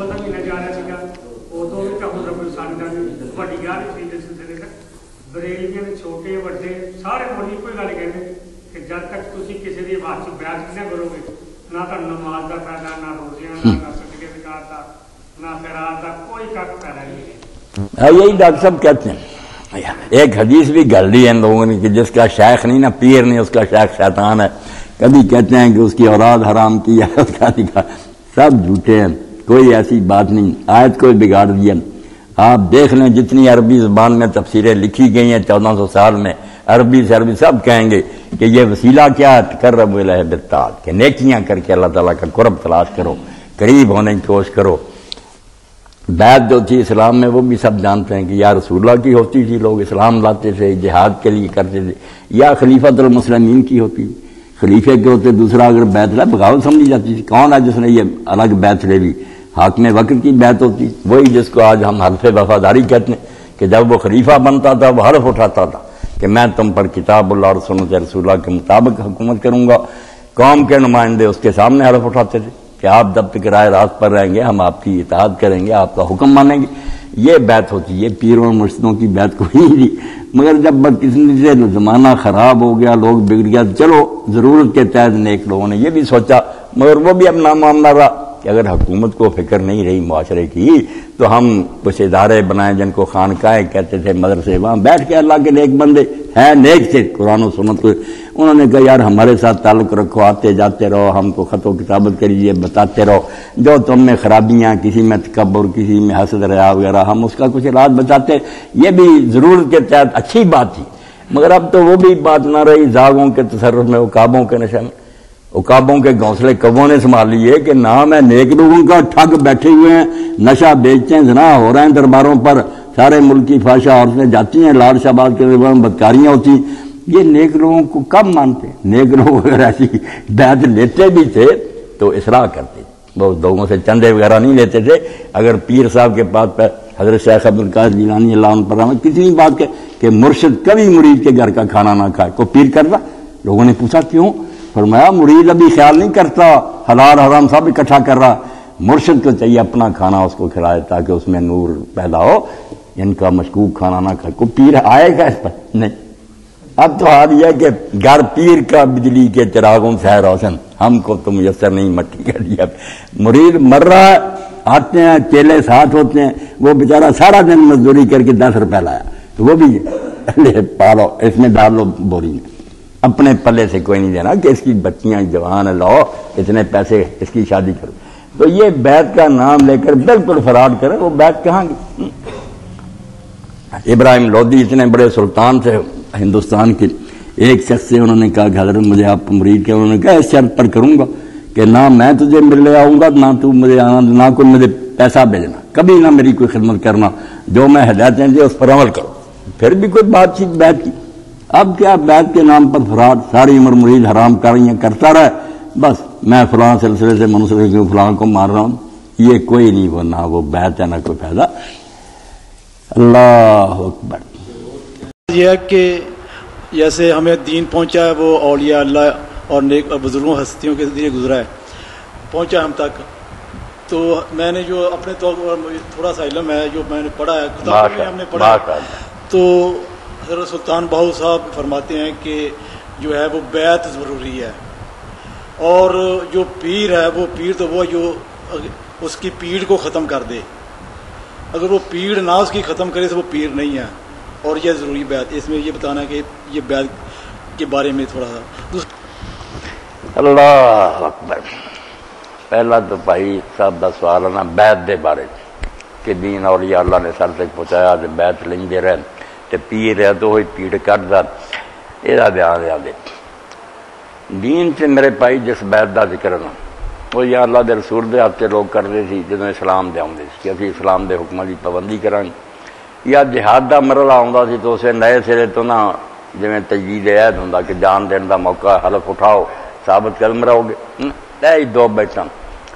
ਰਸੂਲ ਦਾ ਮਹੀਨਾ ਜਾ ਰਿਹਾ ਸੀਗਾ ਉਦੋਂ ਵੀ ਤਾਂ ਹੁਣ ਰੱਬ ਸਾਡਾ ਵੱਡੀ ਗੱਲ ਸੀ ਇਸ ਸਿਲਸਿਲੇ ਦਾ ਬਰੇਲੀਆਂ ਦੇ ਛੋਟੇ ਵੱਡੇ ਸਾਰੇ ਮੁੜੀ ਕੋਈ ਗੱਲ ਕਹਿੰਦੇ ਕਿ ਜਦ ਤੱਕ ਤੁਸੀਂ ਕਿਸੇ ਦੀ ਆਵਾਜ਼ 'ਚ ਬਿਆਨ ਨਾ ਕਰੋਗੇ ਨਾ ਤਾਂ ਨਮਾਜ਼ ਦਾ ਫਾਇਦਾ ਨਾ ਰੋਜ਼ਿਆਂ ਦਾ ਨਾ ਸਦਕੇ ਜ਼ਕਾਤ ਦਾ ਨਾ ਖੈਰਾਤ ਦਾ ਕੋਈ ਕੱਖ ਫਾਇਦਾ ਨਹੀਂ ਹੈ ہاں یہی ڈاکٹر صاحب کہتے ہیں ایک حدیث بھی گل لی ہے ان لوگوں نے کہ جس کا شیخ نہیں نا پیر نہیں اس کا شیخ شیطان ہے کبھی کہتے ہیں کہ اس کی اولاد حرام کی ہے اس کا نکاح سب جھوٹے ہیں کوئی ایسی بات نہیں۔ آیت کو بگاڑ دیا آپ دیکھ لیں جتنی عربی زبان میں تفسیریں لکھی گئی ہیں چودہ سو سال میں۔ عربی سے عربی سب کہیں گے کہ یہ وسیلہ کیا ہے؟ کر رب الحبتال کہ نیکیاں کر کے اللہ تعالیٰ کا قرب تلاش کرو، قریب ہونے کی کوشش کرو۔ بیت جو تھی اسلام میں، وہ بھی سب جانتے ہیں کہ یا رسول اللہ کی ہوتی تھی، لوگ اسلام لاتے تھے، جہاد کے لیے کرتے تھے، یا خلیفۃ المسلمین کی ہوتی۔ خلیفے کے ہوتے، دوسرا اگر بیت لے بغاوت سمجھی جاتی تھی۔ کون ہے جس نے یہ الگ بیت لے لی؟ حاکم وقت کی بیت ہوتی۔ وہی جس کو آج ہم حلف وفاداری کہتے ہیں کہ جب وہ خلیفہ بنتا تھا، وہ حلف اٹھاتا تھا کہ میں تم پر کتاب اللہ اور سنت رسول اللہ کے مطابق حکومت کروں گا۔ قوم کے نمائندے اس کے سامنے حلف اٹھاتے تھے کہ آپ جب تک رائے راست پر رہیں گے، ہم آپ کی اطاعت کریں گے، آپ کا حکم مانیں گے۔ یہ بیت ہوتی ہے پیروں اور مرشدوں کی بیت کوئی نہیں مگر جب بدقسمتی سے زمانہ خراب ہو گیا، لوگ بگڑ گیا، چلو، ضرورت کے تحت نیک لوگوں نے یہ بھی سوچا، مگر وہ بھی اپنا معاملہ رہا۔ کہ اگر حکومت کو فکر نہیں رہی معاشرے کی، تو ہم کچھ ادارے بنائیں جن کو خانقاہیں کہتے تھے، مدرسے وہاں بیٹھ کے اللہ کے نیک بندے ہیں، نیک تھے، قرآن و سنت۔ کو انہوں نے کہا، یار ہمارے ساتھ تعلق رکھو، آتے جاتے رہو، ہم کو خط و کتابت کریے بتاتے رہو۔ جو تم میں خرابیاں، کسی میں تکبر، کسی میں حسد رہا وغیرہ، ہم اس کا کچھ علاج بتاتے۔ یہ بھی ضرورت کے تحت اچھی بات تھی۔ مگر اب تو وہ بھی بات نہ رہی، زاغوں کے تصرف میں اکابوں کے نشے میں۔ اکابوں کے گھونسلے کبوں نے سنبھال لیے کہ نام ہے نیک لوگوں کا ٹھگ بیٹھے ہوئے ہیں، نشہ بیچتے ہیں، زنا ہو رہے ہیں درباروں پر۔ سارے ملکی فاشا عورتیں جاتی ہیں لاڑ شہباد کے دربار بدکاریاں ہوتی ہیں۔ یہ نیک لوگوں کو کب مانتے؟ نیک لوگ اگر ایسی بیعت لیتے بھی تھے تو اصلاح کرتے۔ وہ لوگوں سے چندے وغیرہ نہیں لیتے تھے۔ اگر پیر صاحب کے پاس پہ حضرت شیخ عبد القادر جیلانی اللہ عنہ پر رحمت، کتنی بات کہ کہ مرشد کبھی مرید کے گھر کا کھانا نہ کھائے۔ کو پیر کرتا لوگوں نے پوچھا کیوں؟ فرمایا، مرید ابھی خیال نہیں کرتا، حلال حرام سب اکٹھا کر رہا۔ مرشد کو چاہیے اپنا کھانا اس کو کھلائے تاکہ اس میں نور پیدا ہو۔ ان کا مشکوک کھانا نہ کھائے۔ کو پیر آئے گا اس پر؟ نہیں۔ اب تو حال یہ کہ گھر پیر کا بجلی کے چراغوں سے ہے روشن۔ ہم کو تو میسر نہیں، مٹی کر دیا مرید مر رہا ہے، آتے ہیں، چیلے ساتھ ہوتے ہیں۔ وہ بیچارہ سارا دن مزدوری کر کے دس روپے لایا۔ تو وہ بھی لے پالو، اس میں ڈال لو بوری۔ میں اپنے پلے سے کوئی نہیں دینا کہ اس کی بچیاں، جوان لو اتنے پیسے اس کی شادی کرو۔ تو یہ بیت کا نام لے کر بالکل فراڈ کرے وہ بیت کہاں گئی؟ ابراہیم لودی اتنے بڑے سلطان تھے ہندوستان کے۔ ایک شخص سے انہوں نے کہا کہ حضرت، مجھے آپ مرید کے انہوں نے کہا، اس شرط پر کروں گا کہ نہ میں تجھے ملنے آؤں گا، نہ تو مجھے آنا، نہ کوئی مجھے پیسہ بھیجنا۔ کبھی نہ میری کوئی خدمت کرنا۔ جو میں ہدایتیں دے اس پر عمل کرو۔ پھر بھی کوئی بات چیت بیت کی۔ اب کیا بیت کے نام پر فراڈ ساری عمر مرید حرام کر رہی ہیں کرتا رہے بس میں فلاں سلسلے سے منسلک ہوں فلاں کو مار رہا ہوں؟ یہ کوئی نہیں وہ نہ وہ بیت ہے نہ کوئی فائدہ۔ اللہ اکبر۔ یہ ہے کہ جیسے ہمیں دین پہنچا ہے وہ اولیاء اللہ اور نیک بزرگوں ہستیوں کے ذریعے گزرا ہے۔ پہنچا ہم تک۔ تو میں نے جو اپنے طور پر تھوڑا سا علم ہے جو میں نے پڑھا ہے کتاب میں ہم نے پڑھا تو حضرت سلطان بہو صاحب فرماتے ہیں کہ جو ہے وہ بیعت ضروری ہے۔ اور جو پیر ہے وہ پیر تو وہ جو اس کی پیڑ کو ختم کر دے۔ اگر وہ پیڑ نہ اس کی ختم کرے تو وہ پیر نہیں ہے۔ اور یہ ضروری بیعت، اس میں یہ بتانا کہ یہ بیعت کے بارے میں تھوڑا سا اللہ اکبر۔ پہلا تو بھائی صاحب کا سوال ہے نا بیت دے بارے کہ دین اور یہ اللہ نے سر تک پہنچایا بیت لیں دے رہے تے پیر ہے تو وہی پیڑ کٹتا یہ دھیان دیا دے دین سے میرے بھائی جس بیت کا ذکر نا وہ یا اللہ دے رسول دے ہاتھ لوگ کرتے سی جدو اسلام دے آتے کہ ابھی اسلام دے حکم کی پابندی کریں یا جہاد کا مرلہ آتا سی تو اسے نئے سرے تو نہ جی تجید عید ہوں کہ جان دین کا موقع حلف اٹھاؤ ثابت قدم رہو گے لے دو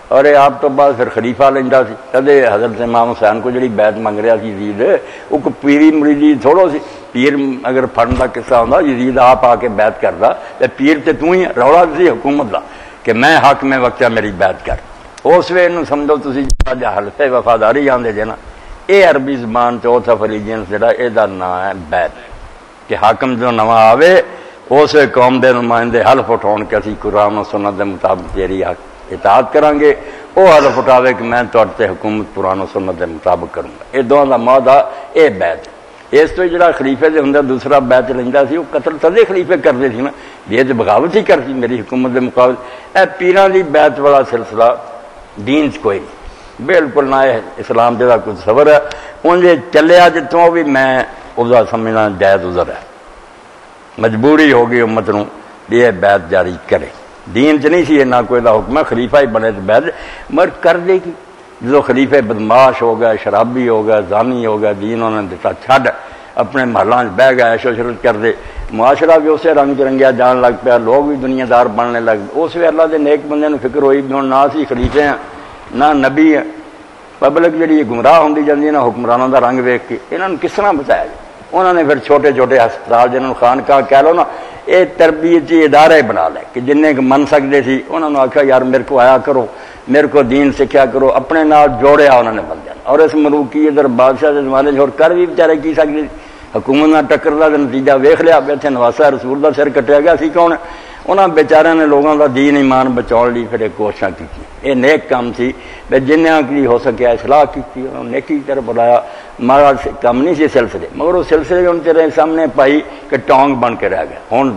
اور آپ تو بعد پھر خلیفہ لینا سر حضرت امام حسین کو جیت منگ رہا سی یزید، وہ کو پیری مریدی تھوڑوں سی۔ پیر اگر فرن کا قصہ آتا آپ آ کے بیت کرتا تو پیر تے تو ہی رولا سی حکومت کا کہ میں حق میں وقت میری بیت کر۔ اس ویسے سمجھو تھی حلفے وفاداری آدھے جی نا یہ عربی زبان چوتھا چوتھ افریجیئن یہ نام ہے بیت کہ حاکم جو نواں آئے اس قوم کے نمائندے حلف اٹھاؤ کے ابھی قرآن و سنت کے مطابق تیری حق۔ اطاعت کریں گے وہ ہدف اٹھاوے کہ میں تے حکومت پرانو سنت کے مطابق کروں گا۔ یہ دونوں کا مہدا یہ بیت۔ اس تو جڑا خلیفے دے ہندہ دوسرا بیت لیندا سی وہ قتل تدے خلیفے کردے تھی نا۔ یہ تو بغاوت ہی کرتی میری حکومت دے مقابل۔ اے پیران دی بیت والا سلسلہ دین کوئی نہیں۔ بالکل نہ اسلام دے دا کچھ صبر ہے۔ اون دے چلیا جتوں بھی میں عوضہ سمجھنا جائز عذر ہے۔ مجبوری ہو گئی امت نو یہ بیت جاری کرے۔ دین چ نہیں سی، نہ کوئی دا حکم ہے، خلیفہ ہی بنے تو بیٹھ مگر کر دے گی جدو خلیفے بدماش ہو گئے شرابی ہو گئے زانی ہو گئے دین انہوں نے دتا، چھڈ۔ اپنے محلان بہ گئے ایشو شرط کر دے۔ معاشرہ بھی اسے رنگ چرنگیا جان لگ پیا، لوگ بھی دنیا دار بننے لگ۔ اس وی اللہ دے نیک بندے نو فکر ہوئی بھی ہوں نہ سی خلیفے ہیں، نہ نبی ہیں۔ پبلک جڑی گمراہ ہوندی جاندی نا حکمرانوں دا رنگ ویک کے انہوں نے کس طرح بچایا جائے؟ انہوں نے پھر چھوٹے چھوٹے ہسپتال جنہوں خان کہا کہہ لو نا ਇਹ ਤਰਬੀਅਤੀ ਇਦਾਰੇ ਬਣਾ ਲਏ ਕਿ ਜਿੰਨੇ ਕੁ ਮੰਨ ਸਕਦੇ ਸੀ ਉਹਨਾਂ ਨੂੰ ਆਖਿਆ ਯਾਰ ਮੇਰੇ ਕੋ ਆਇਆ ਕਰੋ ਮੇਰੇ ਕੋ دین ਸਿੱਖਿਆ ਕਰੋ ਆਪਣੇ ਨਾਲ ਜੋੜਿਆ ਉਹਨਾਂ ਨੇ ਬੰਦਿਆਂ ਔਰ ਇਸ ਮਲੂਕੀ ਇਧਰ ਬਾਦਸ਼ਾਹ ਦੇ ਜ਼ਮਾਨੇ 'ਚ ਹੋਰ ਕਰ ਵੀ ਵਿਚਾਰੇ ਕੀ ਸਕਦੇ ਹਕੂਮਤ ਨਾਲ ਟੱਕਰ ਦਾ ਨਤੀਜਾ ਵੇਖ ਲਿਆ ਵੀ ਇੱਥੇ ਨਵਾਸਾ ਰਸੂਲ ਦਾ ਸਿਰ ਕੱਟਿਆ ਗਿਆ ਸੀ ਕੌਣ ਉਹਨਾਂ ਵਿਚਾਰਿਆਂ ਨੇ ਲੋਕਾਂ ਦਾ دین ਈਮਾਨ ਬਚਾਉਣ ਲਈ ਫਿਰ ਕੋਸ਼ਿਸ਼ਾਂ ਕੀਤੀ ਇਹ ਨੇਕ ਕੰਮ ਸੀ। ਵੀ ਜਿੰਨਿਆਂ ਕੀ ਹੋ ਸਕਿਆ ਇਸਲਾਹ ਕੀਤੀ, ਉਹਨਾਂ ਨੇਕੀ ਤਰਫ ਬੁਲਾਇਆ। ਮਹਾਰਾਜ ਕੰਮ ਨਹੀਂ ਸੀ ਸਿਲਸਿਲੇ। ਮਗਰ ਉਹ ਸਿਲਸਿਲੇ ਹੁਣ ਤੇਰੇ ਸਾਹਮਣੇ ਪਾਈ ਕਿ ਟੌਂਗ ਬਣ ਕੇ ਰਹਿ ਗਿਆ। ਹੁਣ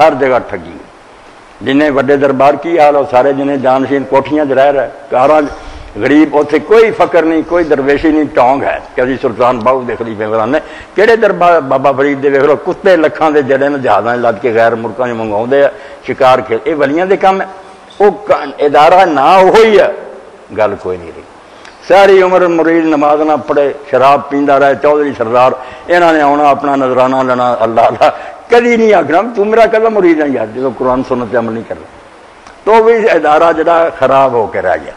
ਹਰ ਜਗ੍ਹਾ ਠੱਗੀ। ਜਿੰਨੇ ਵੱਡੇ ਦਰਬਾਰ ਕੀ ਹਾਲ ਉਹ ਸਾਰੇ ਜਿਹਨੇ ਜਾਨਸ਼ੀਨ ਕੋਠੀਆਂ 'ਚ ਰਹਿ ਰਹੇ ਕਾਰਾਂ 'ਚ ਗਰੀਬ, ਉੱਥੇ ਕੋਈ ਫਕਰ ਨਹੀਂ, ਕੋਈ ਦਰਵੇਸ਼ੀ ਨਹੀਂ, ਟੌਂਗ ਹੈ। ਕਿ ਅਸੀਂ ਸੁਲਤਾਨ ਬਾਹੂ ਦੇ ਖਲੀਫੇ ਬਰਾਨੇ ਕਿਹੜੇ ਦਰਬਾਰ, ਬਾਬਾ ਫਰੀਦ ਦੇ ਵੇਖ ਲਓ, ਕੁੱਤੇ ਲੱਖਾਂ ਦੇ ਜਿਹੜੇ ਨੇ ਜਹਾਜ਼ਾਂ ਲੱਦ ਕੇ ਗੈਰ ਮੁਲਕਾਂ 'ਚ ਮੰਗਾਉਂਦੇ ਆ, ਸ਼ਿਕਾਰ ਖੇਲ ਇਹ ਵਲੀਆਂ ਦੇ ਕੰਮ ਹੈ। ਉਹ ਇਦਾਰਾ ਨਾ ਉਹ ਹੀ ਹੈ ਗੱਲ ਕੋਈ ਨਹੀਂ ਰਹੀ। ਸਾਰੀ ਉਮਰ ਮੁਰੀਦ ਨਮਾਜ਼ ਨਾ ਪੜੇ ਸ਼ਰਾਬ ਪੀਂਦਾ ਰਹੇ, ਚੌਧਰੀ ਸਰਦਾਰ, ਇਹਨਾਂ ਨੇ ਆਉਣਾ, ਆਪਣਾ ਨਜ਼ਰਾਨਾ ਲੈਣਾ, ਅੱਲਾਹ ਅੱਲਾਹ ਕਦੀ ਨਹੀਂ ਆਖਣਾ, ਤੂੰ ਮੇਰਾ ਕਦਾ ਮੁਰੀਦ ਹੈ ਯਾਰ, ਜਦੋਂ ਕੁਰਾਨ ਸੁਨਤ ਤੇ ਅਮਲ ਨਹੀਂ ਕਰਦਾ। ਤੋ ਵੀ ਇਦਾਰਾ ਜਿਹੜਾ ਖਰਾਬ ਹੋ ਕੇ ਰਹਿ ਗਿਆ।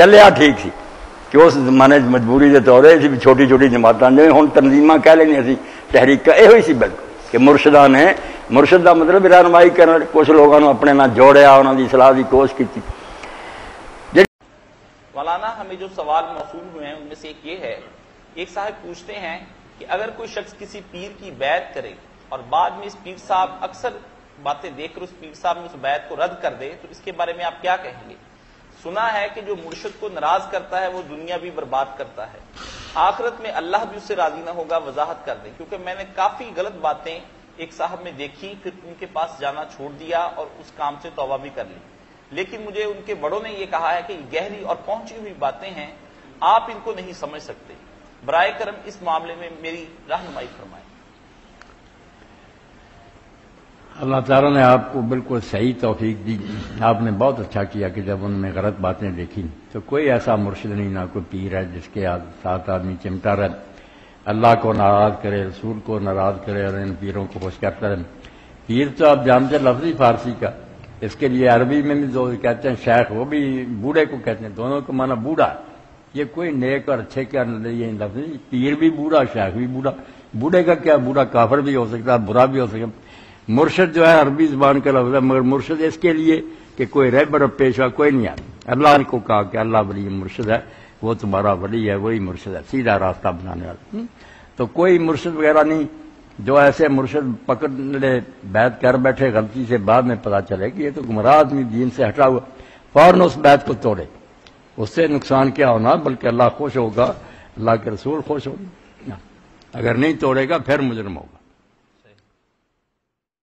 چلیا ٹھیک سی۔ کہ اس زمانے مجبوری کے طور پہ سی چھوٹی چھوٹی جماعتاں جی ہوں تنظیماں کہہ لینی سی تحریک یہ ہوئی سی بالکل کہ مرشداں نے مرشد کا مطلب رہنمائی کرن کچھ لوگوں نے اپنے نام جوڑیا انہوں دی سلاح کی کوشش کی تھی. مولانا، ہمیں جو سوال موصول ہوئے ہیں، ان میں سے ایک یہ ہے۔ ایک صاحب پوچھتے ہیں کہ اگر کوئی شخص کسی پیر کی بیعت کرے اور بعد میں اس پیر صاحب اکثر باتیں دیکھ کر اس پیر صاحب نے اس بیعت کو رد کر دے، تو اس کے بارے میں آپ کیا کہیں گے؟ سنا ہے کہ جو مرشد کو ناراض کرتا ہے وہ دنیا بھی برباد کرتا ہے۔ آخرت میں اللہ بھی اس سے راضی نہ ہوگا، وضاحت کر دیں۔ کیونکہ میں نے کافی غلط باتیں ایک صاحب میں دیکھی پھر ان کے پاس جانا چھوڑ دیا اور اس کام سے توبہ بھی کر لی۔ لیکن مجھے ان کے بڑوں نے یہ کہا ہے کہ گہری اور پہنچی ہوئی باتیں ہیں، آپ ان کو نہیں سمجھ سکتے۔ برائے کرم اس معاملے میں میری رہنمائی فرمائیں۔ اللہ تعالیٰ نے آپ کو بالکل صحیح توفیق دی۔ آپ نے بہت اچھا کیا کہ جب ان میں غلط باتیں دیکھی۔ تو کوئی ایسا مرشد نہیں، نہ کوئی پیر ہے جس کے ساتھ آدمی چمٹا رہے۔ اللہ کو ناراض کرے، رسول کو ناراض کرے اور ان پیروں کو خوش کرتا رہے۔ پیر تو آپ جانتے لفظی فارسی کا۔ اس کے لیے عربی میں بھی جو کہتے ہیں شیخ، وہ بھی بوڑھے کو کہتے ہیں۔ دونوں کو مانا بوڑھا۔ یہ کوئی نیک اور اچھے کا یہ لفظ پیر بھی بوڑھا، شیخ بھی بوڑھا۔ بوڑھے کا کیا بوڑھا؟ کافر بھی ہو سکتا ہے برا بھی ہو سکتا۔ مرشد جو ہے عربی زبان کا لفظ ہے، مگر مرشد اس کے لیے کہ کوئی رہبر اور پیشوا کوئی نہیں آتا۔ اللہ نے کو کہا کہ اللہ ولی مرشد ہے، وہ تمہارا ولی ہے، وہی مرشد ہے، سیدھا راستہ بنانے والا۔ تو کوئی مرشد وغیرہ نہیں، جو ایسے مرشد پکڑ لے بیت کر بیٹھے، غلطی سے بعد میں پتا چلے کہ یہ تو گمراہ آدمی دین سے ہٹا ہوا فوراً اس بیت کو توڑے۔ اس سے نقصان کیا ہونا بلکہ اللہ خوش ہوگا، اللہ کے رسول خوش ہوگا اگر نہیں توڑے گا، پھر مجرم ہوگا۔